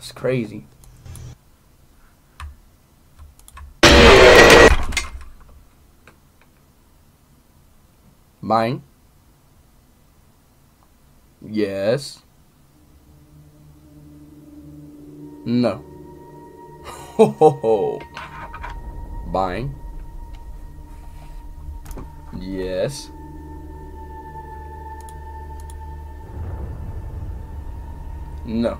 That's crazy. Mine. Yes. No. Ho ho ho. Buying. Yes. No.